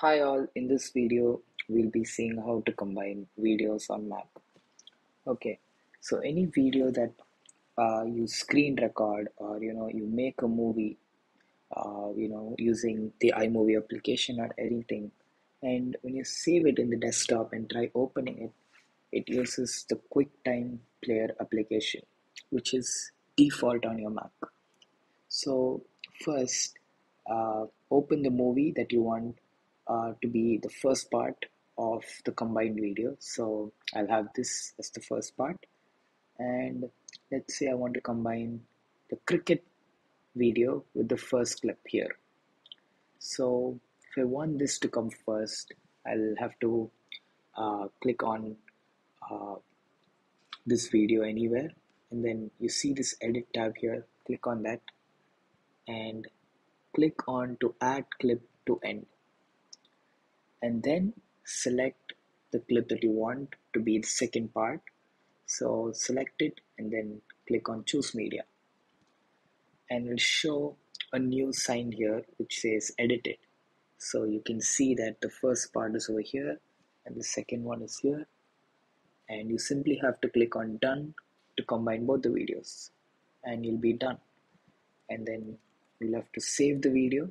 Hi all, in this video we'll be seeing how to combine videos on Mac. Okay, so any video that uh, you screen record or you know you make a movie uh, you know using the iMovie application or anything and when you save it in the desktop and try opening it it uses the QuickTime Player application which is default on your Mac. So first uh, open the movie that you want uh, to be the first part of the combined video. So I'll have this as the first part. And let's say I want to combine the cricket video with the first clip here. So if I want this to come first, I'll have to uh, click on uh, this video anywhere and then you see this edit tab here click on that and click on to add clip to end and then select the clip that you want to be the second part. So select it and then click on choose media. And it'll show a new sign here which says edited. So you can see that the first part is over here and the second one is here. And you simply have to click on done to combine both the videos. And you'll be done. And then you'll have to save the video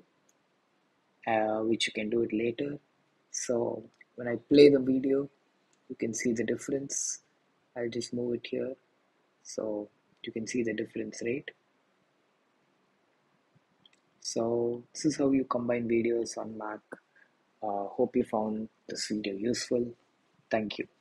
uh, which you can do it later so when I play the video you can see the difference. I'll just move it here. So you can see the difference right? So this is how you combine videos on Mac. Uh, hope you found this video useful. Thank you